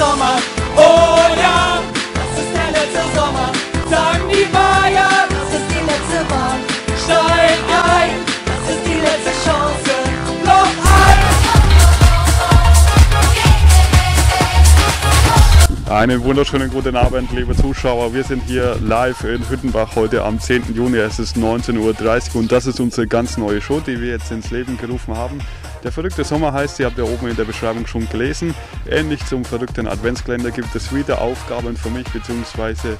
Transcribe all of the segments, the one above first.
Sommer. Oh ja, das ist der letzte Sommer. Sagen die Bayern, das ist die letzte Wahl. Steig ein, das ist die letzte Chance. Noch ein. Einen wunderschönen guten Abend, liebe Zuschauer. Wir sind hier live in Hüttenbach heute am 10. Juni. Es ist 19.30 Uhr und das ist unsere ganz neue Show, die wir jetzt ins Leben gerufen haben. Der verrückte Sommer heißt, ihr habt ja oben in der Beschreibung schon gelesen. Ähnlich zum verrückten Adventskalender gibt es wieder Aufgaben für mich bzw.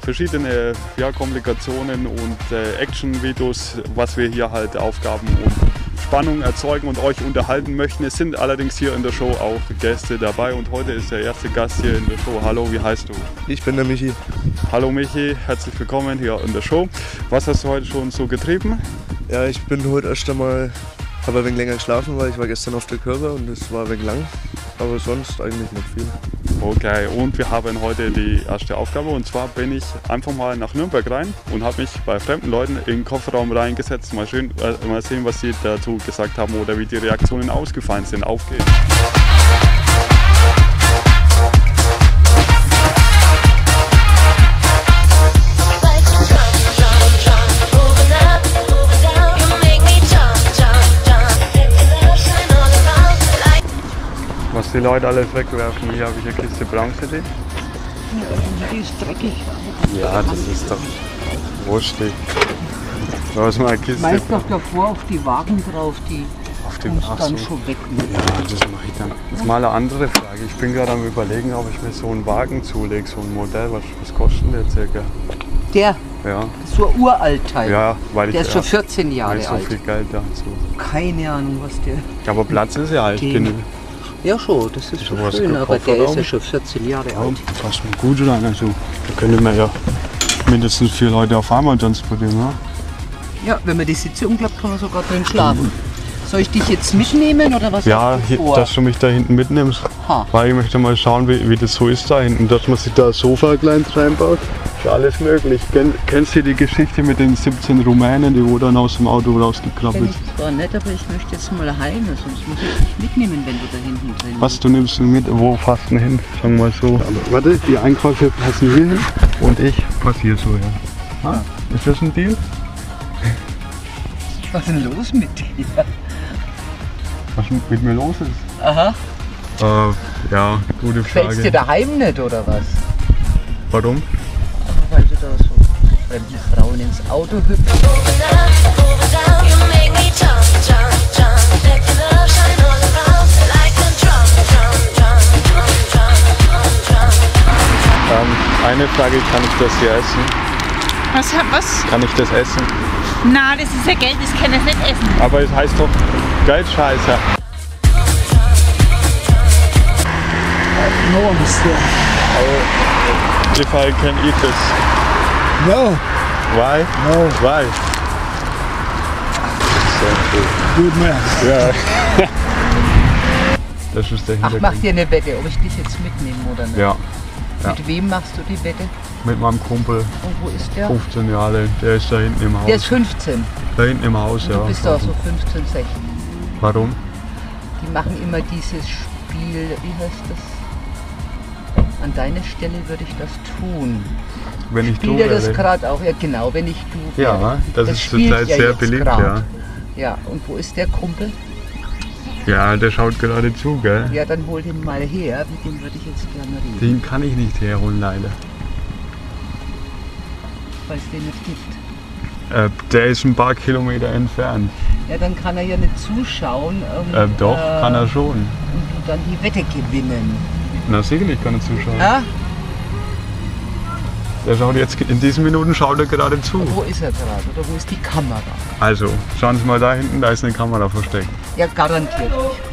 verschiedene ja, Komplikationen und äh, Action-Videos, was wir hier halt Aufgaben und Spannung erzeugen und euch unterhalten möchten. Es sind allerdings hier in der Show auch Gäste dabei und heute ist der erste Gast hier in der Show. Hallo, wie heißt du? Ich bin der Michi. Hallo Michi, herzlich willkommen hier in der Show. Was hast du heute schon so getrieben? Ja, ich bin heute erst einmal, habe ein wenig länger geschlafen, weil ich war gestern auf der Körper und es war ein wenig lang. Aber sonst eigentlich nicht viel. Okay, und wir haben heute die erste Aufgabe und zwar bin ich einfach mal nach Nürnberg rein und habe mich bei fremden Leuten in den Kofferraum reingesetzt. Mal, schön, äh, mal sehen, was sie dazu gesagt haben oder wie die Reaktionen ausgefallen sind. Auf geht's. Leute alles wegwerfen. Hier habe ich eine Kiste Bronze. Die ist dreckig. Ja, das ist doch wurstig. Da ist mal eine Kiste. Meist doch davor auf die Wagen drauf, die auf dem Ach dann so. schon wegnehmen. Ja, das mache ich dann. Jetzt mal eine andere Frage. Ich bin gerade am überlegen, ob ich mir so einen Wagen zulege, so ein Modell. Was, was kostet der circa? Der, Ja, so ein Uraltteil. ja weil ich der ist schon ja 14 Jahre nicht so alt. viel Geld dazu. Keine Ahnung, was der. Aber Platz ist ja halt genug. Ja, schon, das ist schon schön, aber der ist ja schon 14 Jahre alt. Passt mir gut rein. Also, da können wir ja mindestens vier Leute auf einmal transportieren. Ne? Ja, wenn man die Sitze umklappt, kann man sogar drin schlafen. Soll ich dich jetzt mitnehmen oder was Ja, hier, dass du mich da hinten mitnimmst. Ha. Weil ich möchte mal schauen, wie, wie das so ist da hinten, dass man sich da ein Sofa klein reinbaut. Ist alles möglich. Kenn, kennst du die Geschichte mit den 17 Rumänen, die wo dann aus dem Auto rausgekrabbelt ich zwar nicht, aber ich möchte jetzt mal heim, sonst muss ich dich mitnehmen, wenn du da hinten drin Was, du nimmst ihn mit? Wo passt denn hin? Sagen wir mal so. warte, die Einkäufe passen hier hin und ich passe hier so hin. Ah, ist das ein Deal? Was ist denn los mit dir? Was mit mir los ist? Aha. Äh, ja, gute Fällst dir Frage. daheim nicht oder was? Warum? So fremde Frauen ins Auto hüpfen. Ähm, eine Frage, kann ich das hier essen? Was, was? Kann ich das essen? Na, das ist ja Geld, das kann ich nicht essen. Aber es heißt doch Geldscheißer. No, Mister. If I can eat this. No, Why? no, Why? good man. Ja. Das ist der Ach, mach dir eine Wette, ob ich dich jetzt mitnehme oder nicht. Ja, ja. Mit wem machst du die Wette? mit meinem Kumpel, Und wo ist der? 15 Jahre, der ist da hinten im Haus. Der ist 15. Da hinten im Haus, ja. Du bist auch so 15, 16. Warum? Die machen immer dieses Spiel, wie heißt das? An deiner Stelle würde ich das tun. Wenn ich du Spielt er das gerade auch? Ja, genau, wenn ich du Ja, wäre. das ist spielt zurzeit ja sehr beliebt, ja. Ja, und wo ist der Kumpel? Ja, der schaut gerade zu, gell? Ja, dann hol den mal her, mit dem würde ich jetzt gerne reden, Den kann ich nicht herholen, leider. weil es den nicht gibt. Äh, der ist ein paar Kilometer entfernt. Ja, dann kann er ja nicht zuschauen und, Äh, doch, äh, kann er schon. und du dann die Wette gewinnen. Na sicherlich kann er zuschauen. Ja? Der schaut jetzt, in diesen Minuten schaut er gerade zu. Wo ist er gerade? Oder wo ist die Kamera? Also, schauen Sie mal da hinten, da ist eine Kamera versteckt. Ja, garantiert.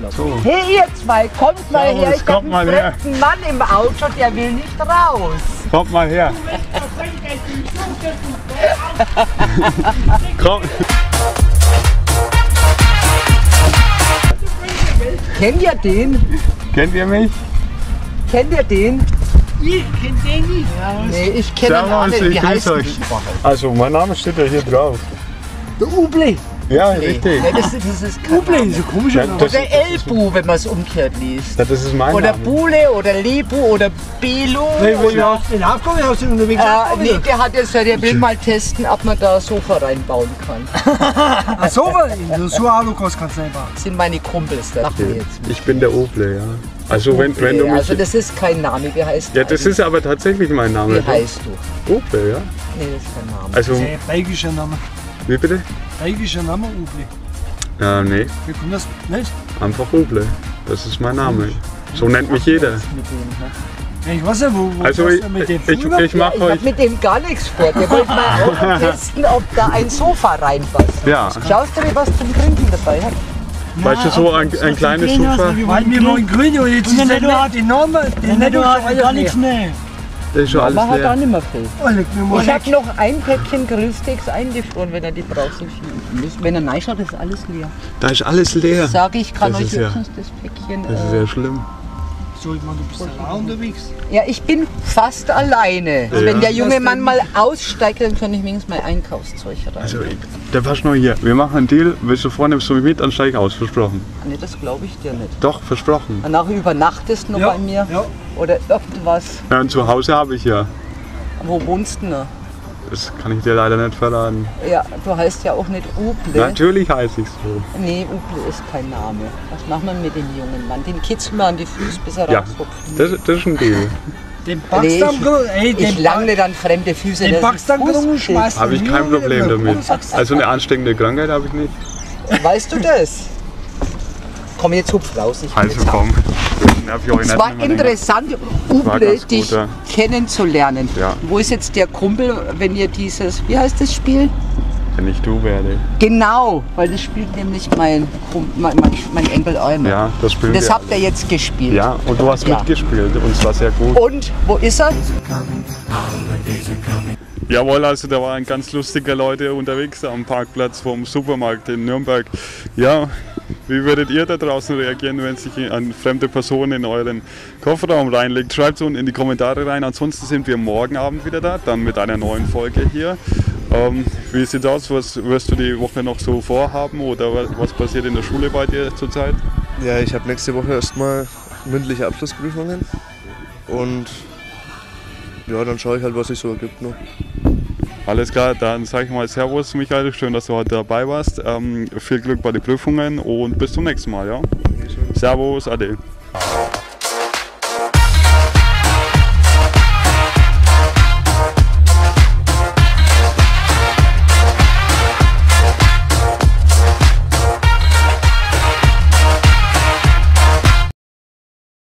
Ich. So. Hey, ihr zwei, kommt mal Servus, her. Ich kommt hab mal einen her. Mann im Auto, der will nicht raus. Kommt mal her. Komm. Kennt ihr den? Kennt ihr mich? Kennt ihr den? Ich kenn den nicht. Nee, ich kenne ihn auch Servus, nicht. Wie ich heißt euch. Also, mein Name steht ja hier drauf. Der Ubli. Ja, richtig. Ja, das, das ist Uble, so komischer Ja, das- Oder Elbu, wenn man es umgekehrt liest. Das ist mein Oder Name. Bule oder Lebu oder Belo. Du oder, hast den Aufgabe hast du unterwegs äh, nee, der hat jetzt, der will mal testen, ob man da Sofa reinbauen kann. Ach so, weil so ein Auto kannst du einbauen. Das sind meine Kumpels, da jetzt. Ich bin der Oble, ja. Also wenn, wenn du mich... also das ist kein Name, wie heißt ja, du das eigentlich? ist aber tatsächlich mein Name. Wie heißt du? Oble, ja. Nee, das ist kein Name. Also, Das ist ein belgischer Name. wie bitte? Belgischer Name, Uble. Ja, nee, Wir können das nicht. einfach Oble. Das ist mein Name. So nennt mich jeder. ne? Ich weiß nicht, wo, wo Also ich, mit dem ich, ich Ja, mache ich euch... hab mit dem gar nichts vor. Der wollte mal auch testen, ob da ein Sofa reinpasst. Ja, Schaust du mir was zum Trinken dabei hat? Weißt du, so ein, ein kleines Sofa, Weil wir wollen grün und jetzt ist der der Netto den Namen, den Netto hat gar nichts mehr. das ist schon alles hat auch leer. nicht mehr viel. Ich habe noch ein Päckchen Grillsticks eingefroren, wenn er die braucht. Wenn er reinschaut, ist alles leer. Da ist alles leer. Sage ich, kann Das euch höchstens das Päckchen. Das ist Äh, ja schlimm. So, ich meine, du bist allein unterwegs. ja, ich bin fast alleine. Ja. Wenn der junge Mann mal aussteigt, dann kann ich wenigstens mein Einkaufszeug rein. Also, ich, der war noch hier. Wir machen einen Deal. Willst du vorne so mit, dann steig ich aus. Versprochen. nee, das glaube ich dir nicht. Doch, versprochen. Danach übernachtest du noch Ja, bei mir. ja. Oder irgendwas. Ja, und zu Hause habe ich ja. Wo wohnst du noch? Das kann ich dir leider nicht verraten. Ja, du heißt ja auch nicht Uble. Natürlich heiße ich so. Nee, Uble ist kein Name. Was macht man mit dem jungen Mann? Den kitzeln wir an die Füße, bis er Ja, raushupft. das, das ist ein Deal. Den Nee, packst du am ich-. Ey, Ich den lange dann fremde Füße. Den packst schmeißt Habe ich kein Problem damit. Also eine ansteckende Krankheit habe ich nicht. Weißt du das? Komm, jetzt hupf raus. Ich Also jetzt komm. Nerv ich euch Es nicht war mehr länger. interessant, war Uble, gut, dich ja. kennenzulernen. Ja. Wo ist jetzt der Kumpel, wenn ihr dieses, wie heißt das Spiel? Wenn ich du werde. Genau, weil das spielt nämlich mein, mein, mein, mein Enkel Eimer. Ja, das spielen das habt ihr jetzt gespielt. Ja, und du hast Ja. mitgespielt und es war sehr gut. Und wo ist er? Jawohl, also da waren ganz lustige Leute unterwegs am Parkplatz vom Supermarkt in Nürnberg. Ja, wie würdet ihr da draußen reagieren, wenn sich eine fremde Person in euren Kofferraum reinlegt? Schreibt es unten in die Kommentare rein. Ansonsten sind wir morgen Abend wieder da, dann mit einer neuen Folge hier. Ähm, wie sieht's aus? Was wirst du die Woche noch so vorhaben oder was, was passiert in der Schule bei dir zurzeit? Ja, ich habe nächste Woche erstmal mündliche Abschlussprüfungen. Und ja, dann schaue ich halt, was sich so ergibt noch. Alles klar, dann sage ich mal Servus Michael, schön, dass du heute dabei warst. Ähm, viel Glück bei den Prüfungen und bis zum nächsten Mal. Ja? Servus, ade.